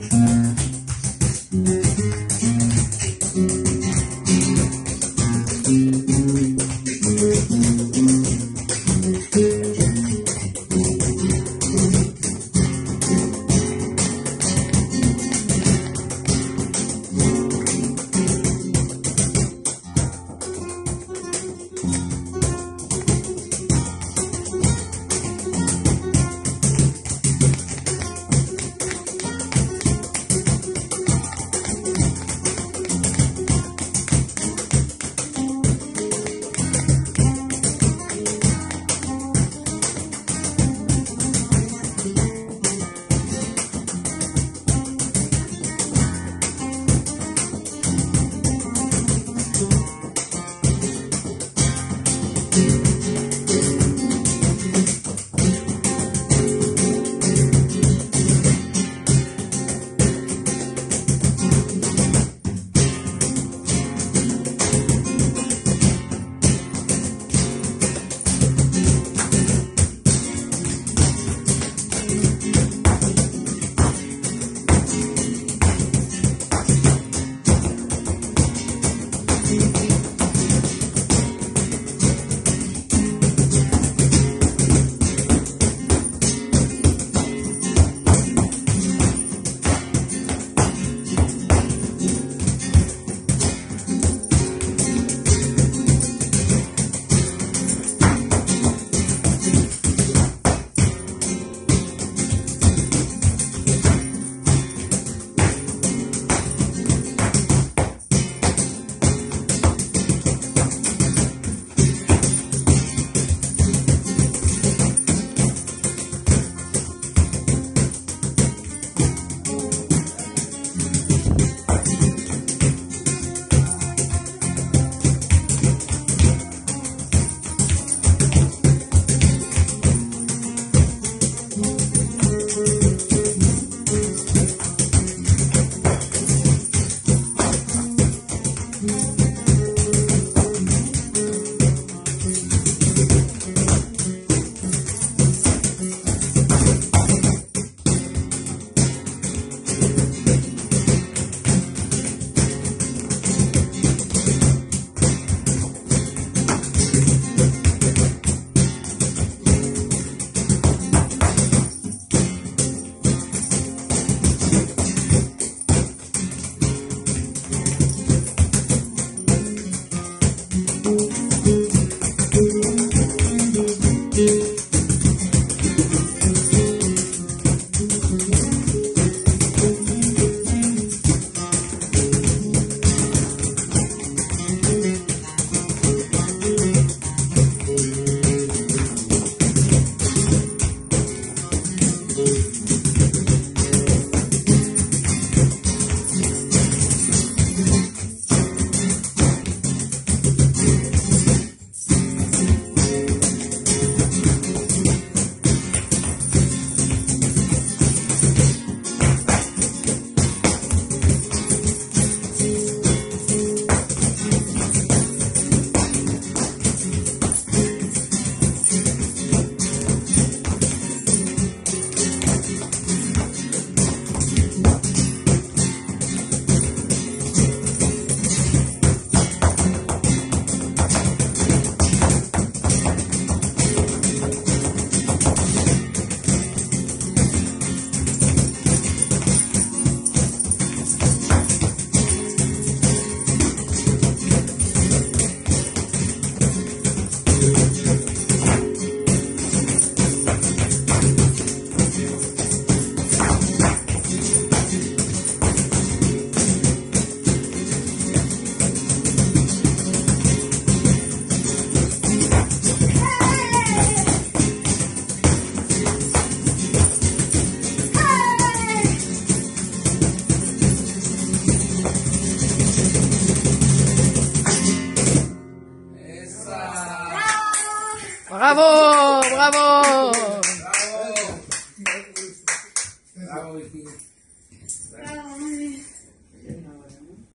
Mm-hmm. ¡Bravo! ¡Bravo!